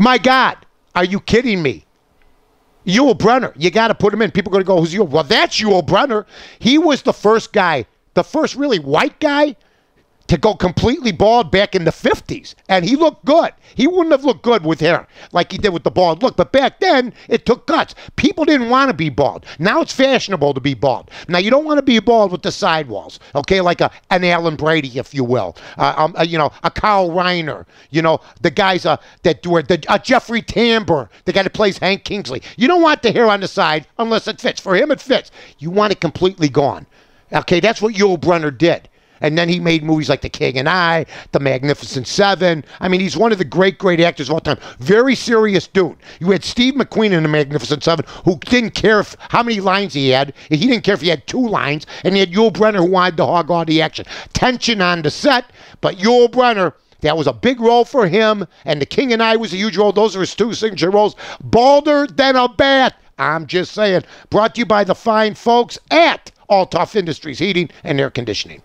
My God, are you kidding me? Yul Brynner, you got to put him in. People are going to go, who's Yul? Well, that's Yul Brynner. He was the first guy, the first really white guy to go completely bald back in the 50s. And he looked good. He wouldn't have looked good with hair like he did with the bald look. But back then, it took guts. People didn't want to be bald. Now it's fashionable to be bald. Now, you don't want to be bald with the sidewalls, okay? Like a, an Alan Brady, if you will. Uh, um, uh, you know, a Carl Reiner. You know, the guys uh, that do it. Uh, Jeffrey Tambor, the guy that plays Hank Kingsley. You don't want the hair on the side unless it fits. For him, it fits. You want it completely gone. Okay, that's what Yul Brynner did. And then he made movies like The King and I, The Magnificent Seven. I mean, he's one of the great, great actors of all time. Very serious dude. You had Steve McQueen in The Magnificent Seven, who didn't care if, how many lines he had. He didn't care if he had two lines. And he had Yul Brynner, who wanted to hog all the action. Tension on the set, but Yul Brynner. That was a big role for him, and The King and I was a huge role. Those are his two signature roles. Balder than a bat. I'm just saying. Brought to you by the fine folks at Althoff Industries Heating and Air Conditioning.